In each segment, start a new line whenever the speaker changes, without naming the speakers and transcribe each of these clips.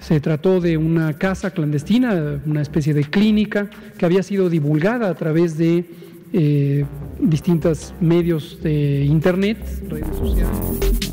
Se trató de una casa clandestina, una especie de clínica que había sido divulgada a través de eh, distintos medios de internet, redes sociales.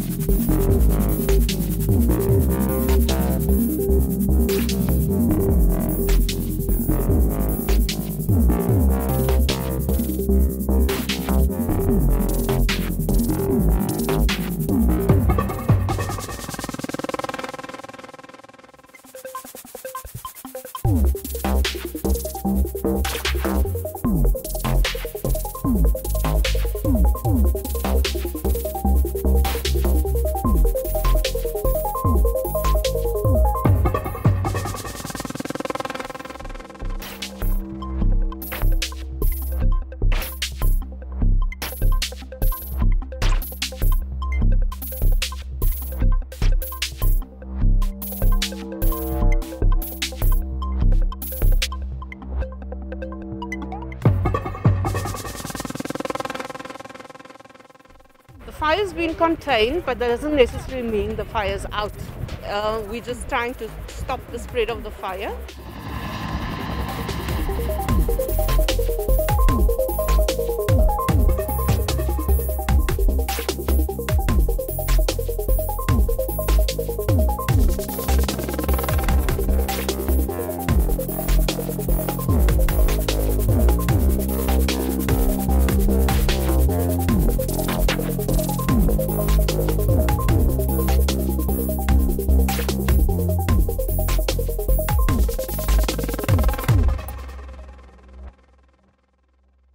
The fire's been contained, but that doesn't necessarily mean the fire's out. Uh, we're just trying to stop the spread of the fire.